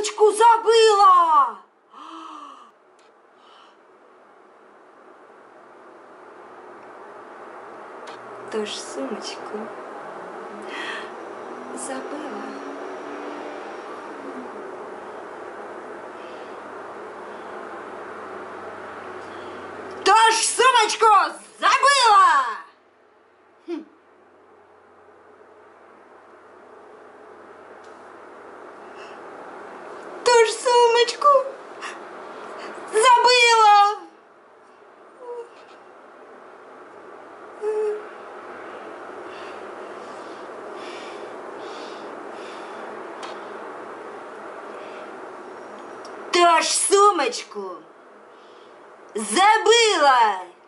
сумочку забыла! Тоже сумочку забыла. Тоже сумочку забыла! Хм. Тоже сумочку забыла! Тоже сумочку забыла!